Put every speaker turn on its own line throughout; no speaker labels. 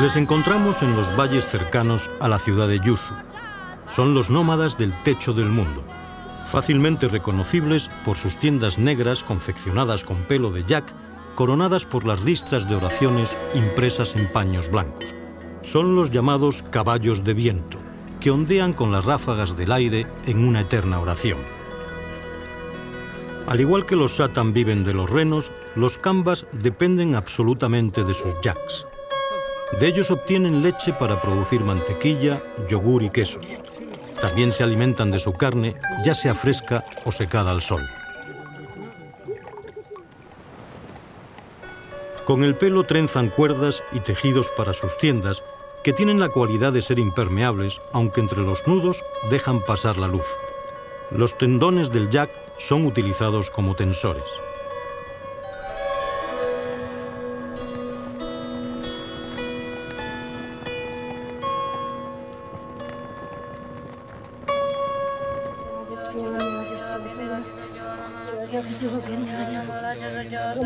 Les encontramos en los valles cercanos a la ciudad de Yusu. Son los nómadas del techo del mundo, fácilmente reconocibles por sus tiendas negras confeccionadas con pelo de yak, coronadas por las listras de oraciones impresas en paños blancos. Son los llamados caballos de viento, que ondean con las ráfagas del aire en una eterna oración. Al igual que los satan viven de los renos, los cambas dependen absolutamente de sus yaks. De ellos obtienen leche para producir mantequilla, yogur y quesos. También se alimentan de su carne, ya sea fresca o secada al sol. Con el pelo trenzan cuerdas y tejidos para sus tiendas, que tienen la cualidad de ser impermeables, aunque entre los nudos dejan pasar la luz. Los tendones del jack son utilizados como tensores.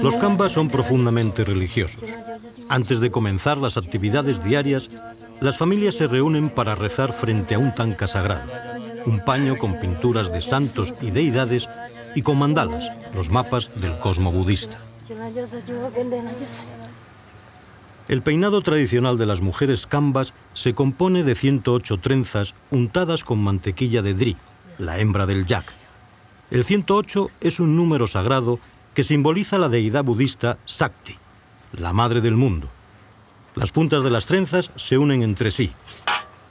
Los cambas son profundamente religiosos. Antes de comenzar las actividades diarias, las familias se reúnen para rezar frente a un tanca sagrado, un paño con pinturas de santos y deidades y con mandalas, los mapas del cosmo budista. El peinado tradicional de las mujeres cambas se compone de 108 trenzas untadas con mantequilla de dri, la hembra del yak. El 108 es un número sagrado que simboliza la deidad budista Sakti, la madre del mundo. Las puntas de las trenzas se unen entre sí.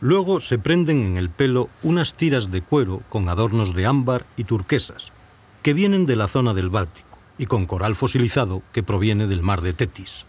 Luego se prenden en el pelo unas tiras de cuero con adornos de ámbar y turquesas, que vienen de la zona del Báltico, y con coral fosilizado que proviene del mar de Tetis.